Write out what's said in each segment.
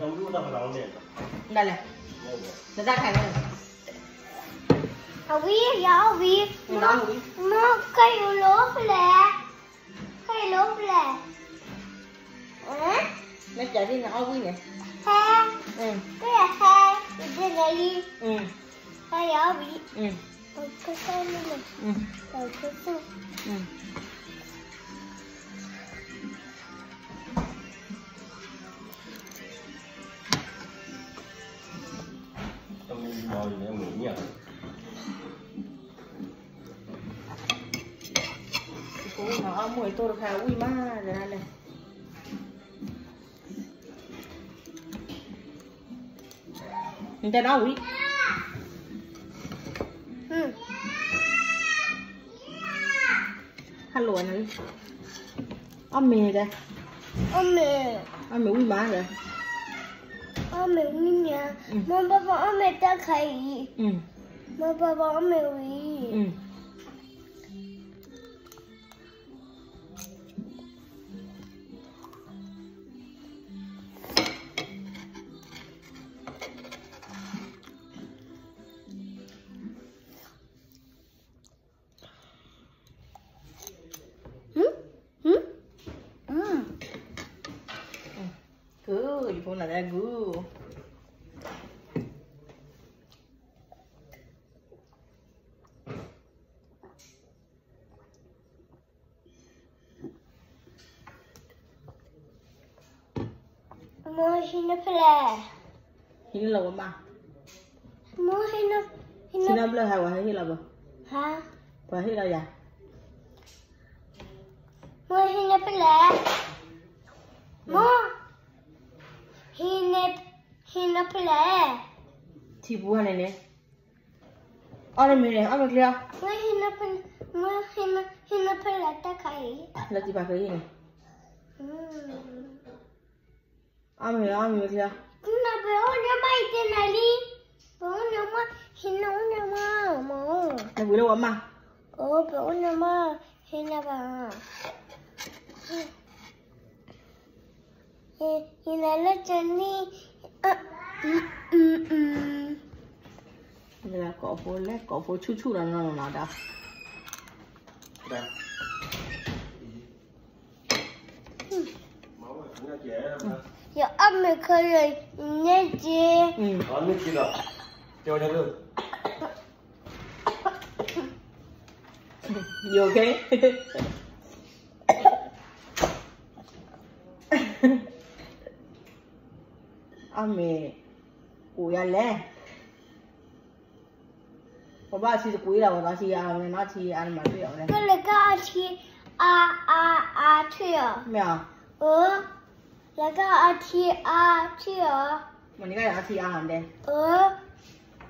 nó hầu vi. Ừ, đó, hầu vi. Nó cây lốp lẹ. Cây lốp lẹ. Hả? nó chạy đi nó quý nè Ha. ừ Cái là ha. Cái này đi. ừ Hay dạ hầu vi. ừ Rồi cái cây này này. ừ Rồi cái cây. ừ được hà ui má rồi này người ta ui Ừ. hello ấy ông mì kìa Ông mẹ. ông mì ui má rồi Ông mẹ đi nhà. Ừ. Mà bà ông mẹ ta khai. ừ Mà bà ông mẹ uy. Là ra cứ Mua hình nó phải là. thì là của bà Mua hình nó. Hình nó. lời hai quả hay là bà Hả? quả hay là gì Mua hình nó phải là. Mua. Hình nó. Hình nó phải là. thì bùa này nè ở đây mình này ở bên kia Mua hình nó phải. Mua hình nó. Hình nó phải là ta khai. là chị bà cái gì này Ừ. Hình nó là chân đi. Ừ, ừ, ừ. đây là cỏ phố lẽ cỏ phố chu chu là nó nó đây. Lắm Giờ ăn mì khơi rồi nhé chị. ừ. Đó nước kia rồi. Cho cho luôn. You okay ủi ăn lẽ có ba chỉ quý là ba chỉ ăn nó chỉ ăn mà được này Cái này cái chị à à à chị à. mèo Ừ. Là cái à chị à chị à. mà cái là chỉ ăn đây Ừ.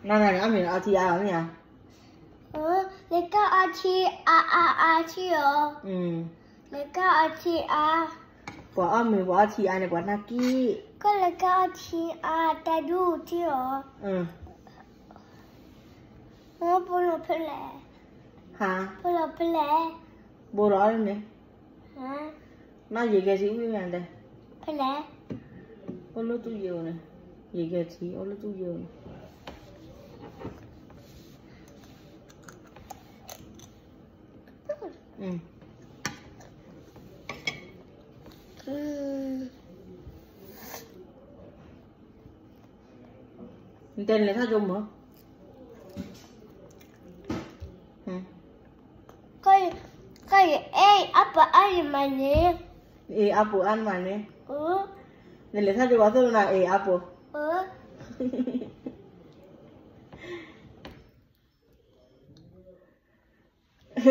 nó này ăn mì là chỉ ăn nha Ừ. Là cái à chị à à à chị à. ừ Là cái à chị à. quả ăn mì quả chỉ ăn này quả naki Cái là cái à chị à ta đu chị à. ừ Nó bố nó phải lẹ. hả Bố nó phải lẹ. bố đó này Hả? nó gì cái gì cũng ăn đây Phải lẹ. ô lô tu nhiều này gì cái sao dùng hả ừ Cái cái ê apa ai mà nè. e nè Ừ. nên là sao dùng bảo tôi là e apple Ừ.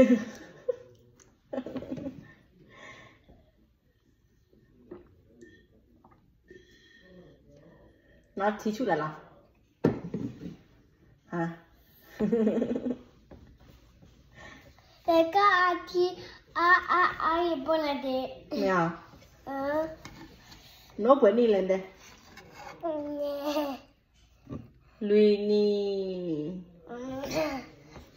nó tí chút là lòng hả Để cái à chị à à ai bố là để. mèo Ừ. nó quên đi lên đây Nè. lui ni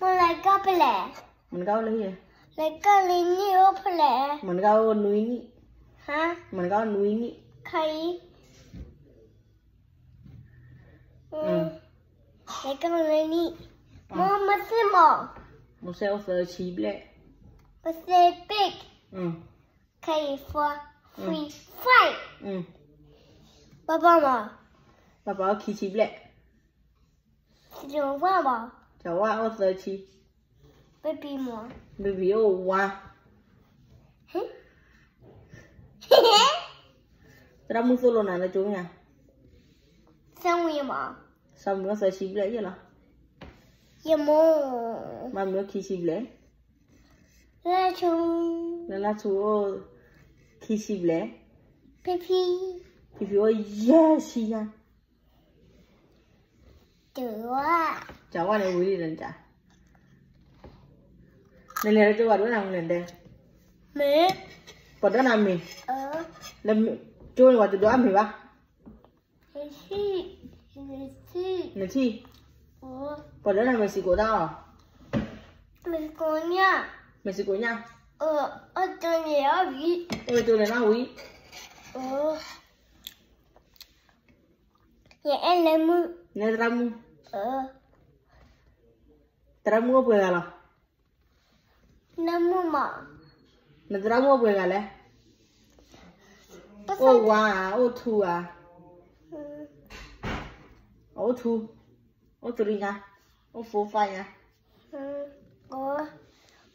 Mà lại cái phải lẹ. mình gao lấy gì Lại cái lý nhiều phải lẹ. mình gao núi ni Hả? mình gao núi ni Cái Ừ. Lấy cái này đi. Mama mà xem mỏ. một xe ô tô chi ble Mà xem big. ừ Kay for free fight. ừ Baba mà. bà bảo khi chi ble Dùng qua mà. cháu qua ô tô chi Baby mà. baby ô qua ra mua solo nào là chú nha Xong rồi mà. xong nữa xe chi ble vậy là Dạ mô. mà mình khi chi ble Là chung. là là chú ô khi chi ble Baby. baby ô yes ya Tử quá. cháu qua đây vui đi lần chả nên là chú qua đứa nào lên đây Mẹ. còn đứa nào mình Ờ. là chú qua từ đó mình ba Thế chị. nên chi Ủa. còn đứa nào mình xì cổ tao à Mình có nha. mình xì cổ nha Ờ. Ở trên này ở vị. ôi tôi là nó quý Ờ. Dạ em lấy mưa. nên ra mua Ờ. ra mua bữa là Năm mưa mà. nên ra mua bữa là Bác ô qua à ô thu ô ô thu đi nha ô phố phai nha Ừ. Ủa.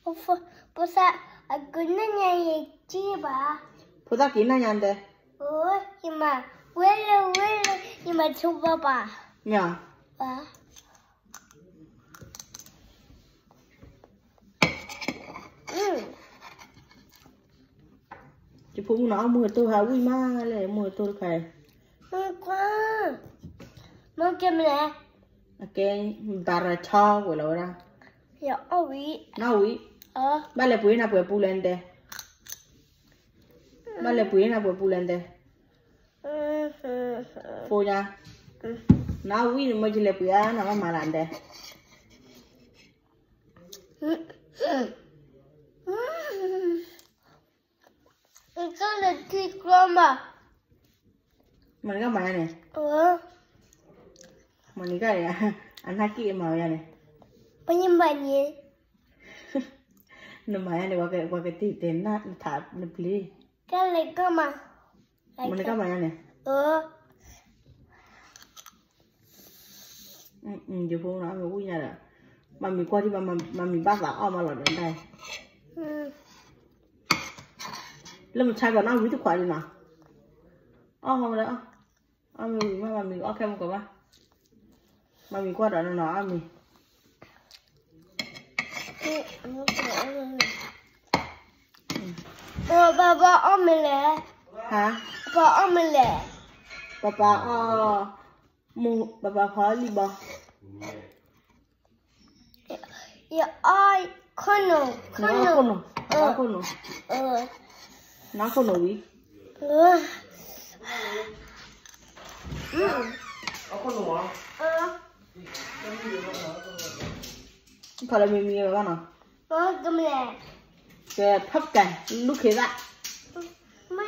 Ủa. Bố sao? À, cứ nó nhảy chi bà? phố ta kín này nhàn đây Ủa. Nhưng mà. Quên rồi, quên rồi. Nhưng mà chung bà bà. nhở Bà. Chị phụ nó mua tôi hả quý ma lại mua tôi phải quá. Mong kem nè. cái bà ra cho của nó ra Dạ, ở vị. nó quý Ờ. ba lại bữa nào bữa bù lên đây ba lại bữa nào bữa bù lên đây Ừ. Ừ. phô nha Ừ. nó quý mà chỉ lại bữa nào mà làm đây Ừ. Ừ. Con là thịt con mà. mình cái mày này Ủa. mình cái này anh hai kia màu này Bao nhiêu bà nhỉ? nó mày này qua cái qua cái tí tiền nó thả nó pli Cái này cơ mà. mình cái mày này Ủa. ừ ừ giờ phụ nó người quý nhà là mà mình qua đi mà mà mà mình bắt vào mà lọt đến đây Ừ. một chai vào nó quý thức khoản đi nào ô không đấy ô mình mà mà mình ok một cái ba mà mình qua đó nó nó mình Ủa bà bà ôm mình lẹ. hả Bà ôm mình lẹ. papa ờ mu papa khó đi bò Dạ ai. Con nổ. Con nó con nổ. nó nó con nó Ờ. nó Thật là mình mình con nào? Có cơm nè. Kìa thấp cảnh lúc khế dạ. Mẹ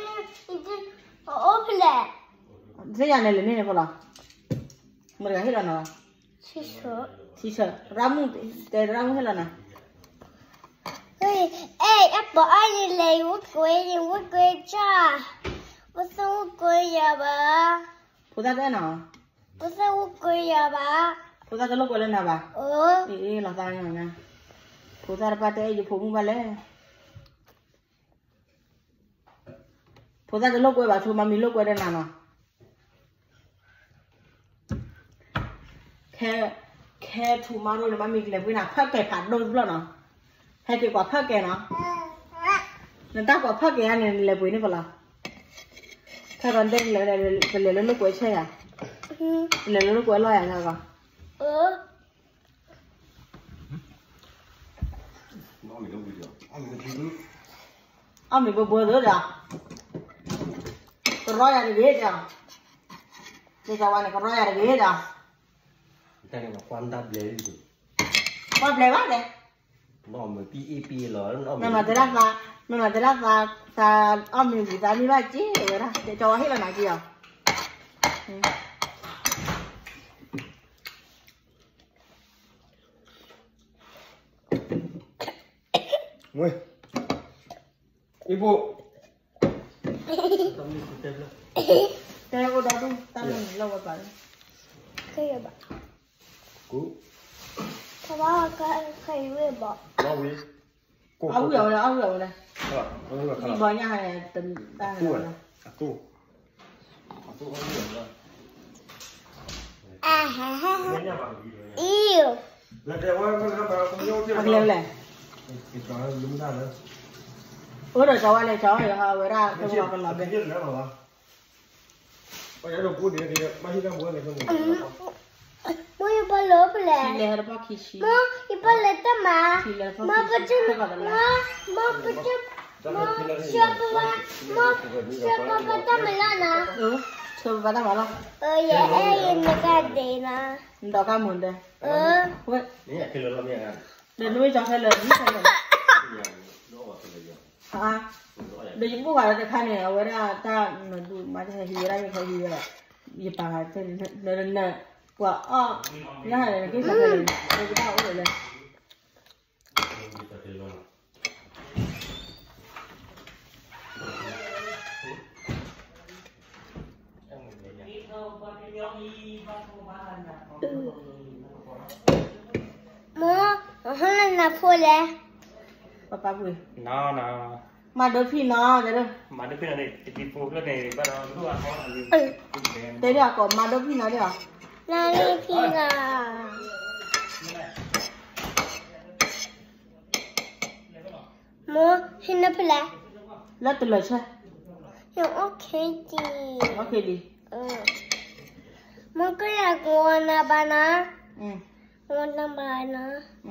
ốp lẹ. Thế nhà này lên này phải là. Mình gắn hết lần nào? Chị sợ. Chị sợ. Ramu để ramu hết lần nào? Ê, apple ai đi lấy uống quê đi uống quê cha. Bố xong uống quê nhà bà. Phụ ta cái nào? Tôi sẽ có cười à bà. Cô ra cái lúc lên nào bà? Ừ. Đi lọt ra nha nha. Cô ra bà tê dù phụ mông bà lê. Cô ra cái lúc quay bà chú mà mình lúc quay lên nào mà. Khe khe chú mà rồi mà mình lấy cái nào phát kẻ phát đôi luôn nào Hay cái quả phát kẻ nào Nên ta quả phát kẻ này lấy cái này vào là. Thế còn đây là lấy lấy lúc quay chơi à? 응. là lúc quay loài à sao con 어? nó mình đâu bị được ăn cái thứ ông mình vừa vừa nữa rồi con roi này ghế chưa đây cho anh này con roi này ghế chưa cái này là quan đáp lấy gì con play bắt đấy nó mới pi pi lỡ nó nhưng mà thế là sao nhưng mà thế là sao sao ông mình bị sao như vậy chứ rồi đó để cho hết là này gì à Ngồi. Đi bộ. Tè cô đó đúng, ta mình lâu rồi bạn. Kaya ba? Cú. Tawa ka kayo ba? Lo đi. Cô. Ấu rồi này, ấu rồi. Nó là khá. Đi bò nha này, tình ta tu. À tu không hiểu rồi. Ah ha ha. Ew. Lần đầu qua con vào không yêu chưa? Ăn leo. Cái chó nó đúng ra nữa. Ủa rồi cháu này cháu rồi hả? Vậy ra tôi vào con làm bên. Biết nữa mà. Bây giờ đồ cú thì thì bao nhiêu mua này không? Mo yung Khi pala. bác khi xí. Mo, ipala tama. Mo bác pa. Không phải Mo, là mo pa dyan. Mo, siya pa ba? Mo, siya pa ba lang na? Thôi vào tao bảo đâu. Oh, yeah, eh, yun nagade na. Đó ca muốn đây. Uh, Vậy. Nè, cái lửa làm gì à? Để nuôi cho hay là như thế này. Nó vào cái này. À. Để chúng bố gọi là khai này vậy ra ta nó đủ mà thế thì ra như thế thì là gì bà thế nè nè nè. Quả ờ. Nó là cái sao này. Tôi biết đâu rồi này. mo, hala na pula. Papa vui. nó nó Mà đôi khi nó đấy đâu. kia này thì phụ cái này bắt đầu lúc ăn món gì Ừ. Đấy là có nó đấy à? Nani pina. Mo, hina pala. Là từ lời chơi. Yung okay di. Ok đi. Ừ. Mo kaya gawa na ba na? Ừ. Gawa na ba na? Ừ.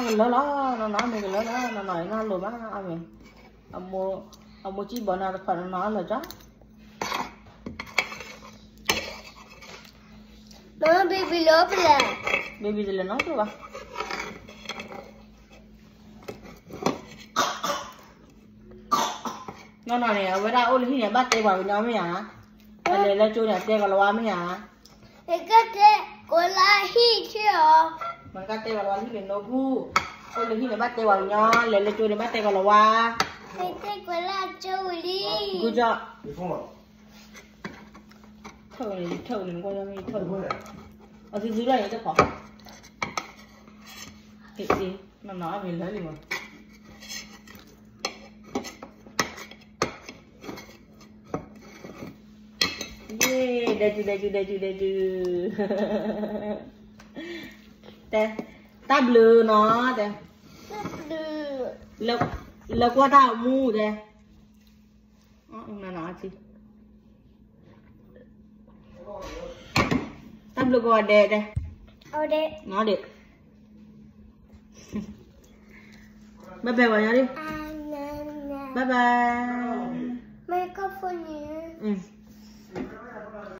Lớn đó, nó nói mình lớn đó, nó nói nó lùm á, à mình. Ông mua, ông mua chỉ bỏ nào phải nó là chắc. Mama, baby lo pala. Baby là nói chứ bà. Nó nói này, với ra ôn này bắt tay vào nhau mới hả? Anh lấy lên chỗ này tay vào loa mới hả? Mà các tay vào loa thì nó gu. Ôn khi này bắt tay vào nhau, lấy lên chỗ này bắt tay vào loa. Ikate, wala chawli. Gu cho. Đi không ạ? Thở này, thở này qua cho mình ạ. Ở dưới dưới này nó khó. Cái gì? Nó nói mình lấy liền mà. Yeah, daju daju daju daju. Tè, ta bleu nó tè. Là là qua đào mu tè. Ờ, nó nói gì? Ta bleu qua đè tè. Ode. Nó đẹp. Bye bye vào nhau đi. Anana. Bye bye. Microphone. Ừ.